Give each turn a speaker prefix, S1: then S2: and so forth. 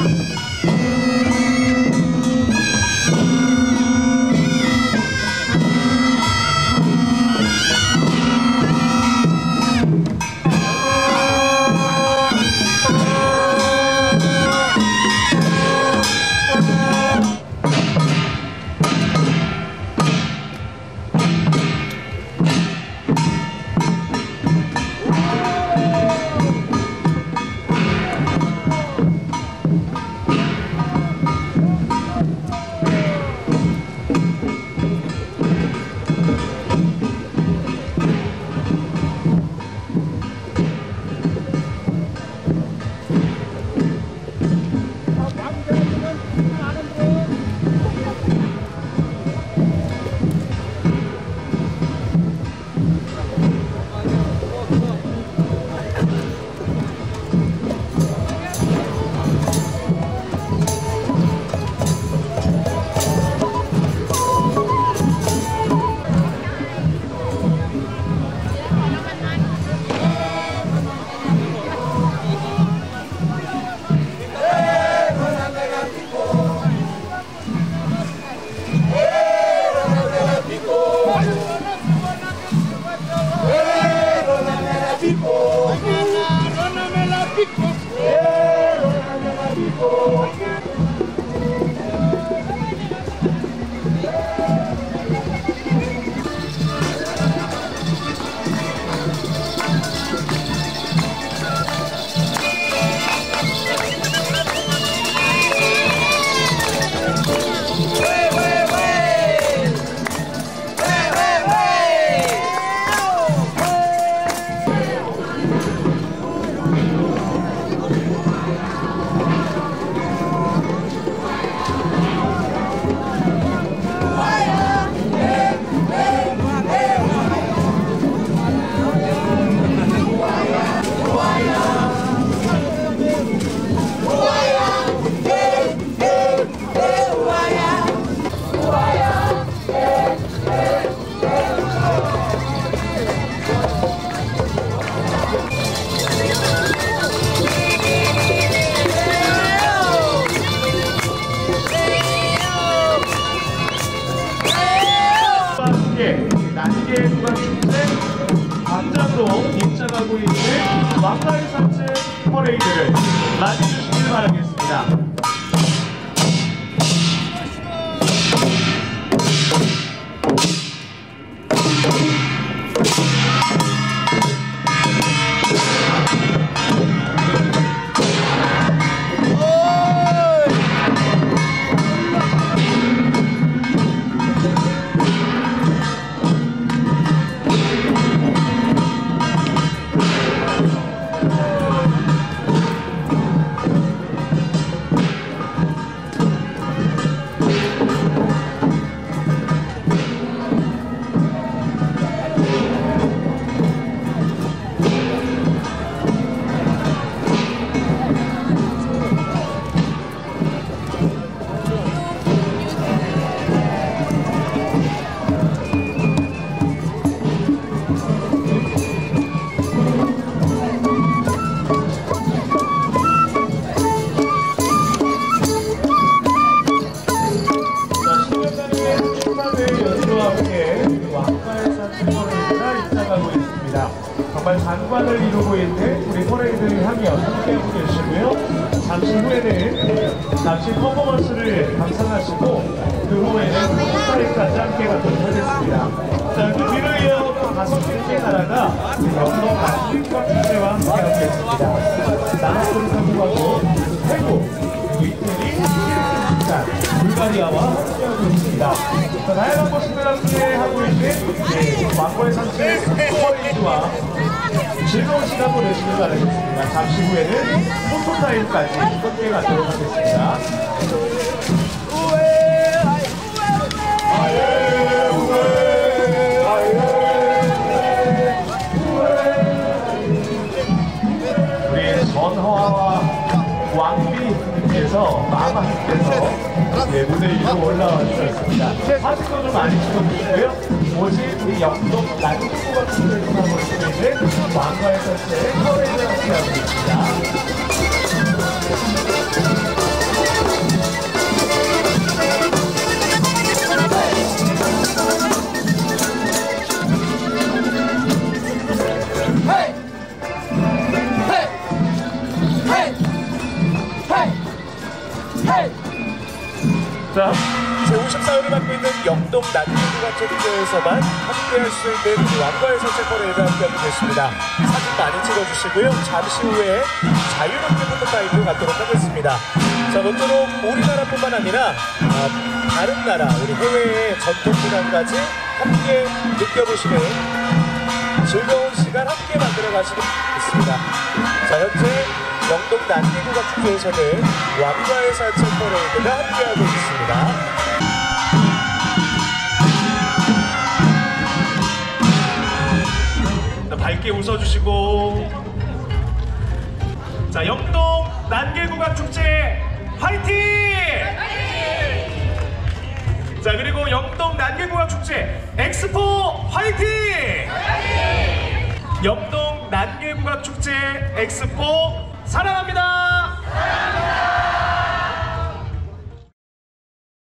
S1: 함께 왕가의 산책 퍼레이드를 맞이해주시길 바라겠습니다. 정말 장관을 이루고 있는 우리 퍼레이드를 향해 함께하고 계시고요. 잠시 후에는 잠시 퍼포먼스를 감상하시고 그 후에는 포토타임까지 함께 가도록 하겠습니다. 자, 그 뒤를 이어 또 다섯 개의 나라가 영동 난민과 축제와 함께하고 있습니다. 나나소리 사고하고 함께하고 있습니다. 자, 다양한 모습을 함께하고 있는 네, 왕고의 산책 퍼레이드와 즐거운 시간 보내시길 바라겠습니다. 잠시 후에는 포토타임까지 함께 가도록 하겠습니다. 우리 전화와 왕비님께서 마마님께서 예, 무대 위로 올라와 주셨습니다. 사진도 좀 많이 찍어주시고요. 오직 우리 영동 난국과 축제에서 모시고 있는 왕가의 전체 커레이를 함께하고 있습니다.
S2: 제54회를 맞고 있는 영동 난계국악축제에서만 함께할 수 있는 왕가의 산책 퍼레이드 함께하게 됐습니다. 사진 많이 찍어주시고요. 잠시 후에 자유롭게 포토 타임을 갖도록 하겠습니다. 자, 모쪼록 우리나라뿐만 아니라 아, 다른 나라, 우리 해외의 전통 문화까지 함께 느껴보시는 즐거운 시간 함께 만들어 가시면 좋겠습니다. 자, 현재 영동 난계국악축제에서는 왕과의 산책 퍼레이드가 함께하고 있습니다.
S1: 밝게 웃어주시고. 자, 영동 난개국악축제 화이팅! 자, 그리고 영동 난개국악축제 엑스포 화이팅! 영동 난개국악축제 엑스포 사랑합니다!